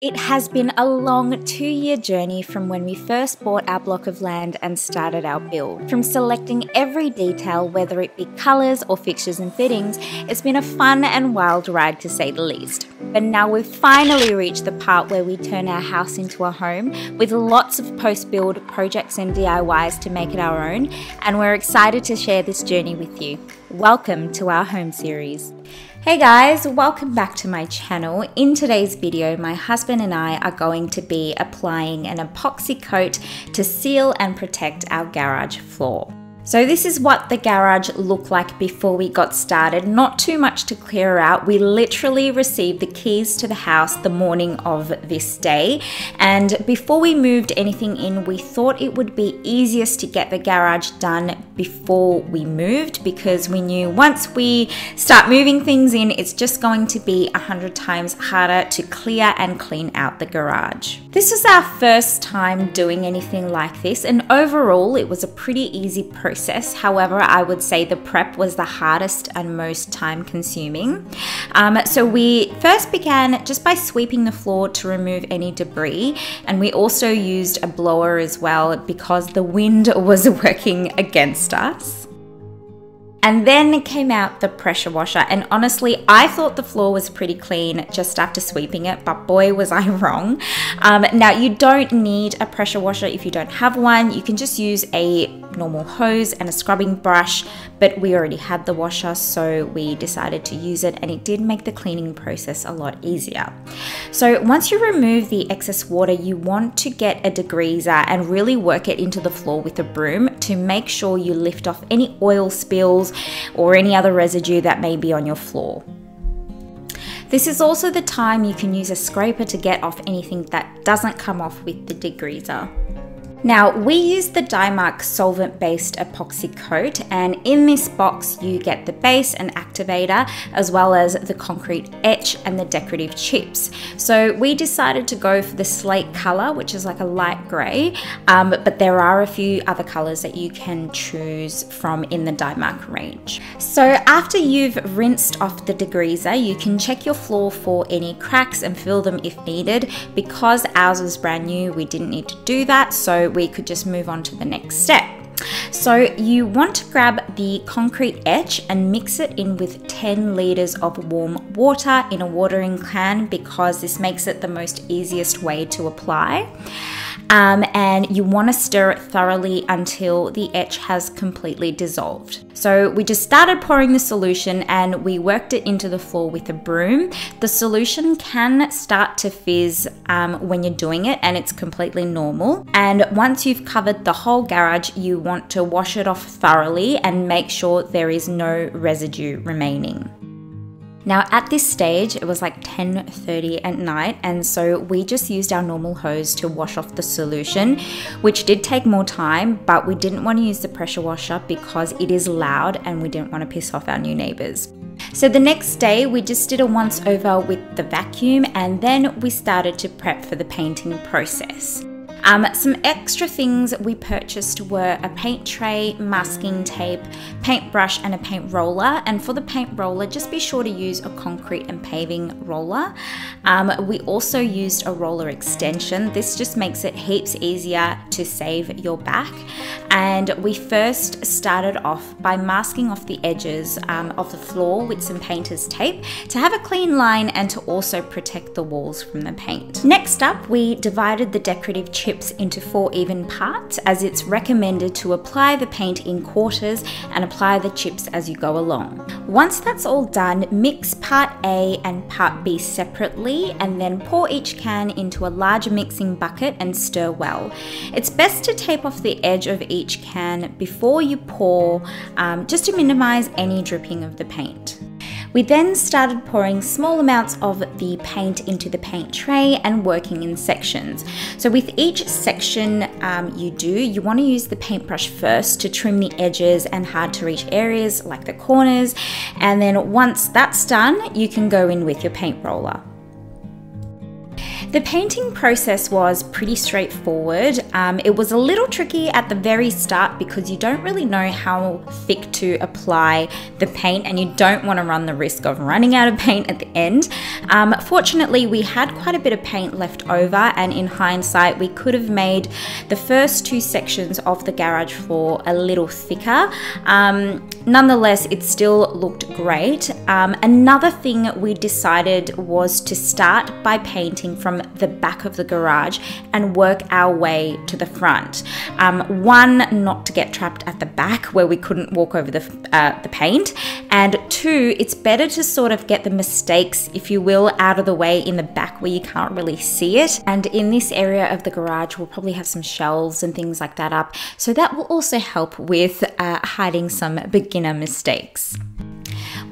It has been a long two year journey from when we first bought our block of land and started our build. From selecting every detail, whether it be colours or fixtures and fittings, it's been a fun and wild ride to say the least. But now we've finally reached the part where we turn our house into a home with lots of post build projects and DIYs to make it our own, and we're excited to share this journey with you. Welcome to our home series. Hey guys, welcome back to my channel. In today's video, my husband and I are going to be applying an epoxy coat to seal and protect our garage floor. So this is what the garage looked like before we got started. Not too much to clear out. We literally received the keys to the house the morning of this day. And before we moved anything in, we thought it would be easiest to get the garage done before we moved because we knew once we start moving things in, it's just going to be a hundred times harder to clear and clean out the garage. This was our first time doing anything like this, and overall, it was a pretty easy process. However, I would say the prep was the hardest and most time consuming. Um, so, we first began just by sweeping the floor to remove any debris, and we also used a blower as well because the wind was working against us. And then came out the pressure washer. And honestly, I thought the floor was pretty clean just after sweeping it, but boy, was I wrong. Um, now, you don't need a pressure washer if you don't have one. You can just use a normal hose and a scrubbing brush, but we already had the washer, so we decided to use it, and it did make the cleaning process a lot easier. So, once you remove the excess water, you want to get a degreaser and really work it into the floor with a broom to make sure you lift off any oil spills or any other residue that may be on your floor. This is also the time you can use a scraper to get off anything that doesn't come off with the degreaser. Now, we use the Dy-Mark solvent based epoxy coat, and in this box, you get the base and activator, as well as the concrete etch and the decorative chips. So, we decided to go for the slate color, which is like a light gray, um, but there are a few other colors that you can choose from in the Dy-Mark range. So, after you've rinsed off the degreaser, you can check your floor for any cracks and fill them if needed. Because ours was brand new, we didn't need to do that. So, we could just move on to the next step. So you want to grab the concrete etch and mix it in with 10 liters of warm water in a watering can because this makes it the most easiest way to apply um, and you want to stir it thoroughly until the etch has completely dissolved. So we just started pouring the solution and we worked it into the floor with a broom. The solution can start to fizz um, when you're doing it and it's completely normal. And once you've covered the whole garage, you want to wash it off thoroughly and make sure there is no residue remaining. Now at this stage, it was like 10:30 at night, and so we just used our normal hose to wash off the solution, which did take more time, but we didn't want to use the pressure washer because it is loud and we didn't want to piss off our new neighbors. So the next day, we just did a once over with the vacuum and then we started to prep for the painting process. Um, some extra things we purchased were a paint tray, masking tape, paintbrush, and a paint roller. And for the paint roller, just be sure to use a concrete and paving roller. Um, we also used a roller extension. This just makes it heaps easier to save your back. And we first started off by masking off the edges um, of the floor with some painter's tape to have a clean line and to also protect the walls from the paint. Next up, we divided the decorative chip chips into four even parts as it's recommended to apply the paint in quarters and apply the chips as you go along. Once that's all done, mix part A and part B separately and then pour each can into a larger mixing bucket and stir well. It's best to tape off the edge of each can before you pour um, just to minimize any dripping of the paint. We then started pouring small amounts of the paint into the paint tray and working in sections. So with each section um, you do, you want to use the paintbrush first to trim the edges and hard to reach areas like the corners. And then once that's done, you can go in with your paint roller. The painting process was pretty straightforward. Um, it was a little tricky at the very start because you don't really know how thick to apply the paint and you don't want to run the risk of running out of paint at the end. Um, fortunately, we had quite a bit of paint left over, and in hindsight, we could have made the first two sections of the garage floor a little thicker. Um, nonetheless, it still looked great. Um, another thing we decided was to start by painting from the back of the garage and work our way to the front. Um, one, not to get trapped at the back where we couldn't walk over the, uh, the paint, and two, it's better to sort of get the mistakes, if you will, out of the way in the back where you can't really see it. And in this area of the garage, we'll probably have some shelves and things like that up, so that will also help with uh, hiding some beginner mistakes.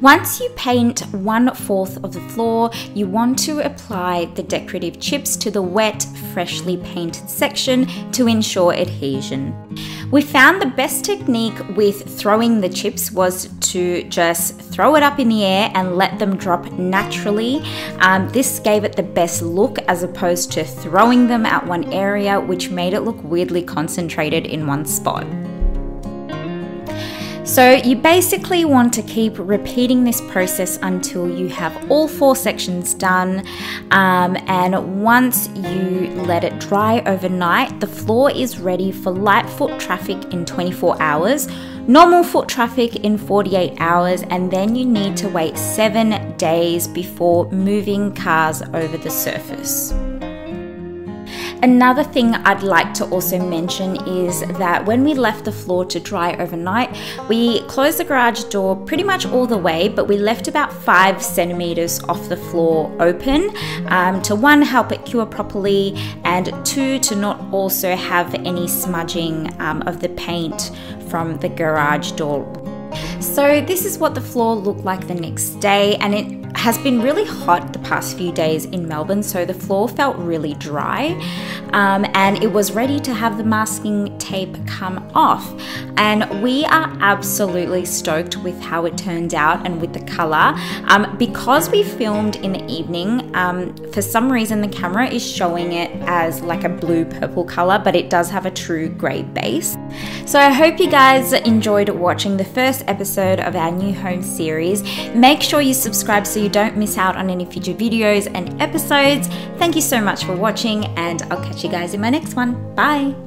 Once you paint one fourth of the floor, you want to apply the decorative chips to the wet, freshly painted section to ensure adhesion. We found the best technique with throwing the chips was to just throw it up in the air and let them drop naturally. Um, this gave it the best look as opposed to throwing them at one area, which made it look weirdly concentrated in one spot. So you basically want to keep repeating this process until you have all four sections done. Um, and once you let it dry overnight, the floor is ready for light foot traffic in 24 hours, normal foot traffic in 48 hours, and then you need to wait seven days before moving cars over the surface. Another thing I'd like to also mention is that when we left the floor to dry overnight, we closed the garage door pretty much all the way, but we left about five centimeters off the floor open um, to one, help it cure properly, and two, to not also have any smudging um, of the paint from the garage door. So, this is what the floor looked like the next day, and it has been really hot the past few days in Melbourne, so the floor felt really dry um, and it was ready to have the masking tape come off. And we are absolutely stoked with how it turned out and with the color. Um, because we filmed in the evening, um, for some reason the camera is showing it as like a blue purple color, but it does have a true grey base. So I hope you guys enjoyed watching the first episode of our new home series. Make sure you subscribe so you don't miss out on any future videos and episodes. Thank you so much for watching, and I'll catch you guys in my next one. Bye!